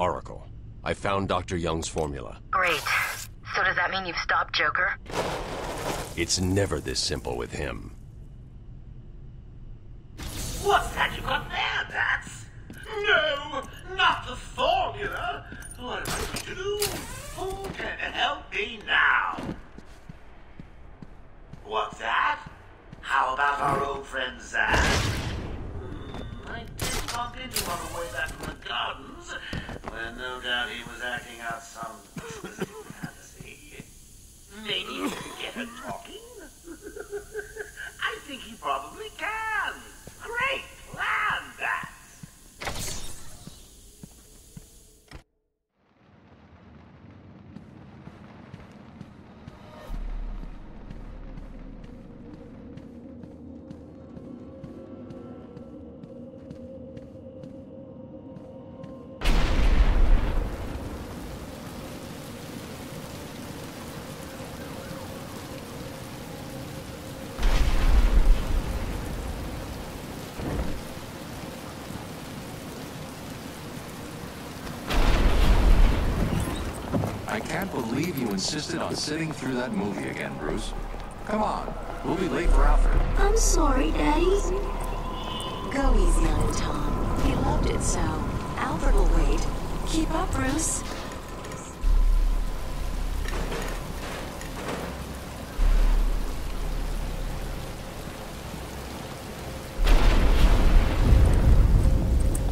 Oracle. I found Dr. Young's formula. Great. So does that mean you've stopped Joker? It's never this simple with him. What's that you got there, Bats? No, not the formula. What am I to do? Who can help me now? What's that? How about our old friend Zsasz? Hmm, I did bump into him on the way back believe you insisted on sitting through that movie again, Bruce. Come on, we'll be late for Alfred. I'm sorry, Daddy. Go easy on him, Tom. He loved it so. Alfred will wait. Keep up, Bruce.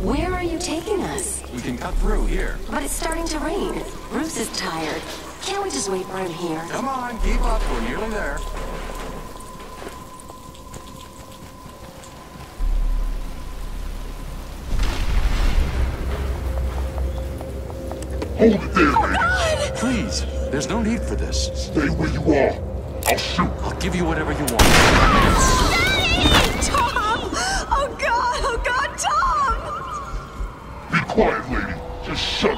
Where are you taking us? We can cut through here. But it's starting to rain. Bruce is tired. Can't we just wait for him here? Come on, keep up. We're nearly there. Hold it there, man. Please, there's no need for this. Stay where you are. I'll shoot. I'll give you whatever you want. Daddy! Tom! Oh God! Oh God, Tom! Be quiet, lady. Just shut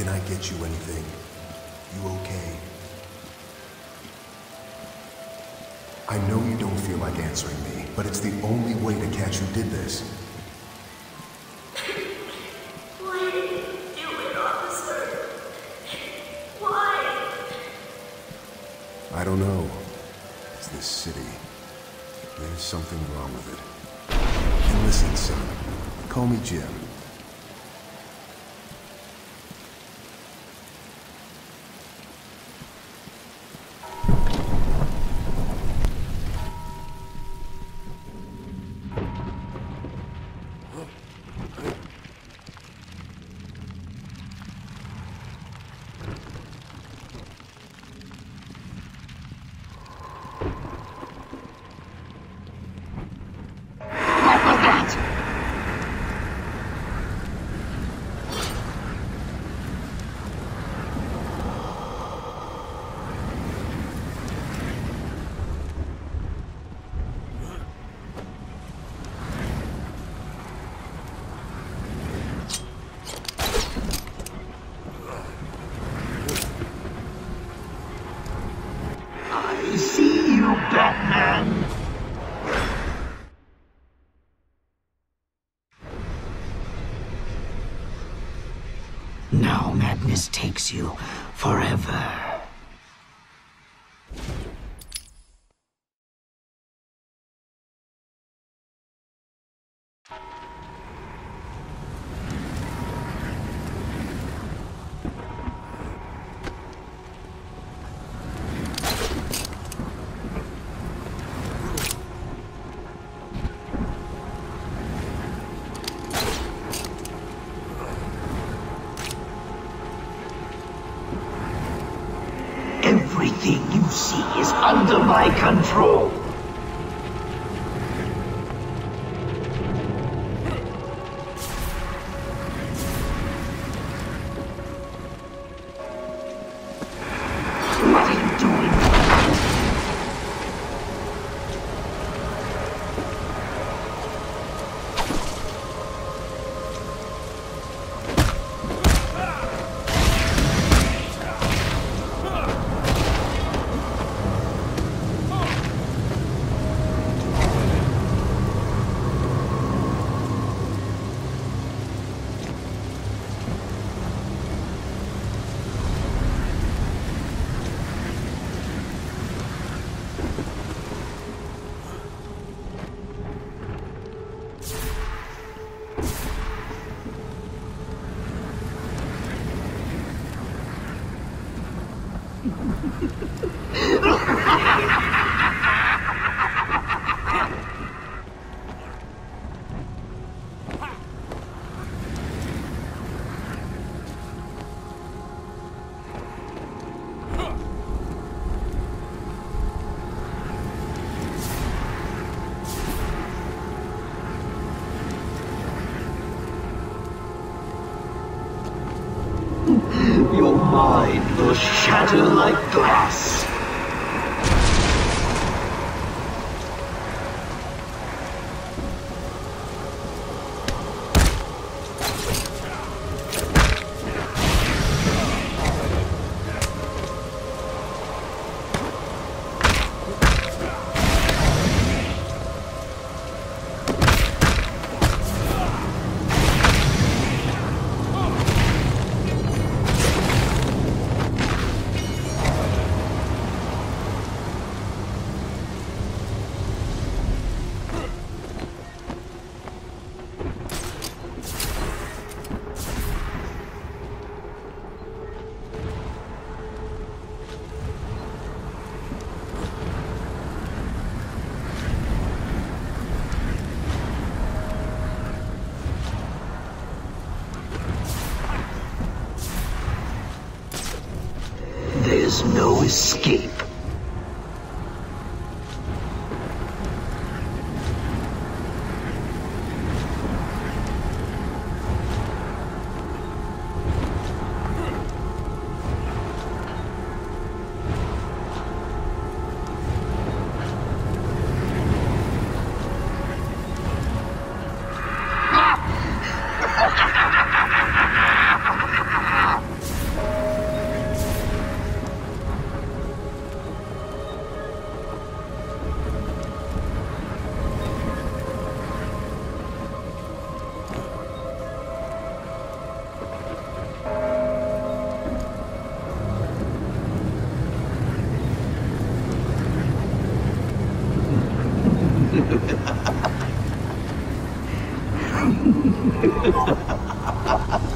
Can I get you anything? You okay? I know you don't feel like answering me, but it's the only way to catch who did this. Why did you do it, officer? Why? I don't know. It's this city. There's something wrong with it. And listen, son. Call me Jim. I see you, Batman. Now madness takes you forever. My control. What are you doing? Your mind will shatter like glass. There's no escape. I see you, Batman.